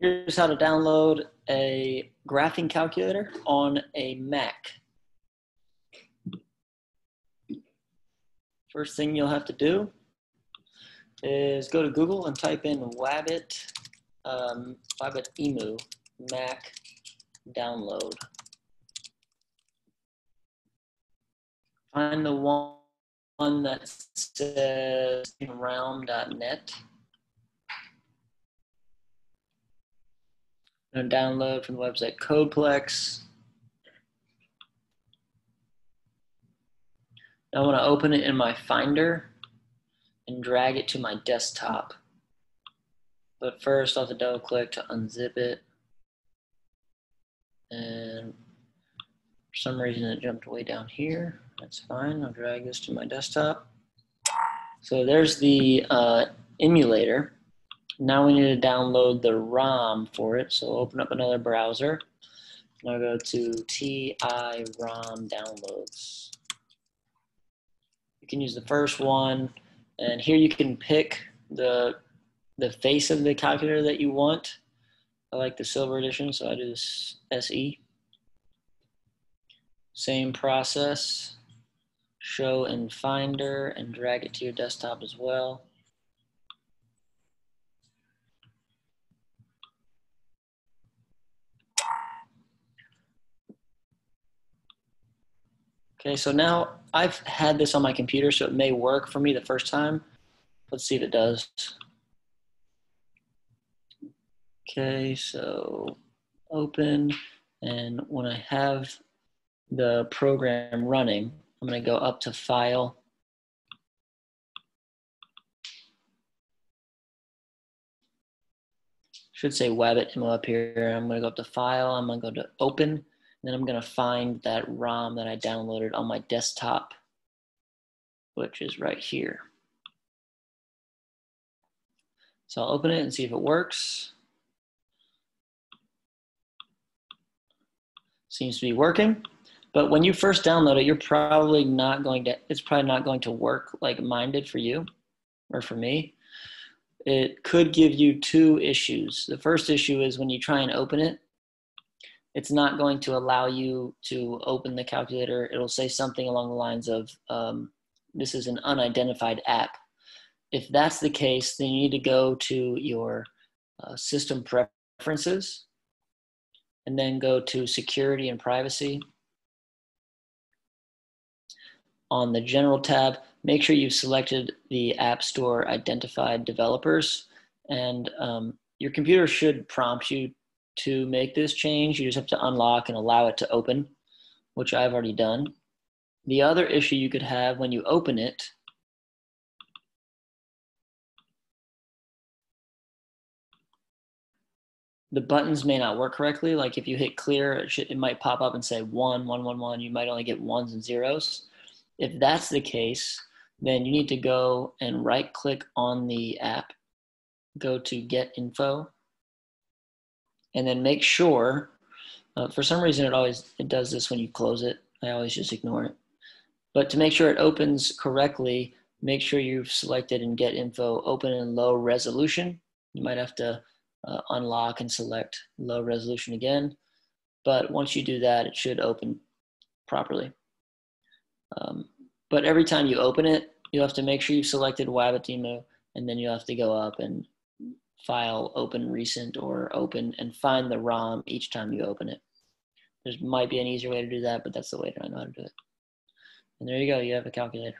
Here's how to download a graphing calculator on a Mac. First thing you'll have to do is go to Google and type in Wabbit, um, Wabbit Emu Mac download. Find the one, that says realm.net. I'm going to download from the website Codeplex. I want to open it in my Finder and drag it to my desktop. But first, I'll have to double click to unzip it. And for some reason, it jumped way down here. That's fine. I'll drag this to my desktop. So there's the uh, emulator. Now we need to download the ROM for it. So open up another browser. Now go to TI ROM downloads. You can use the first one, and here you can pick the the face of the calculator that you want. I like the silver edition, so I do this SE. Same process. Show in Finder and drag it to your desktop as well. Okay, so now I've had this on my computer, so it may work for me the first time. Let's see if it does. Okay, so open, and when I have the program running, I'm gonna go up to File, should say Wabbitemu up here. I'm gonna go up to File, I'm gonna go to Open, then I'm gonna find that ROM that I downloaded on my desktop, which is right here. So I'll open it and see if it works. Seems to be working. But when you first download it, you're probably not going to, it's probably not going to work like mine did for you or for me. It could give you two issues. The first issue is when you try and open it, it's not going to allow you to open the calculator. It'll say something along the lines of, um, this is an unidentified app. If that's the case, then you need to go to your uh, system preferences and then go to security and privacy. On the general tab, make sure you've selected the App Store identified developers and um, your computer should prompt you to make this change, you just have to unlock and allow it to open, which I've already done. The other issue you could have when you open it the buttons may not work correctly. Like if you hit clear, it, should, it might pop up and say one, one, one, one. You might only get ones and zeros. If that's the case, then you need to go and right click on the app, go to get info, and then make sure uh, for some reason it always it does this when you close it. I always just ignore it. But to make sure it opens correctly make sure you've selected and get info open in low resolution. You might have to uh, unlock and select low resolution again. But once you do that it should open properly. Um, but every time you open it you have to make sure you've selected Emu and then you have to go up and file open recent or open and find the ROM each time you open it. There might be an easier way to do that, but that's the way that I know how to do it. And there you go, you have a calculator.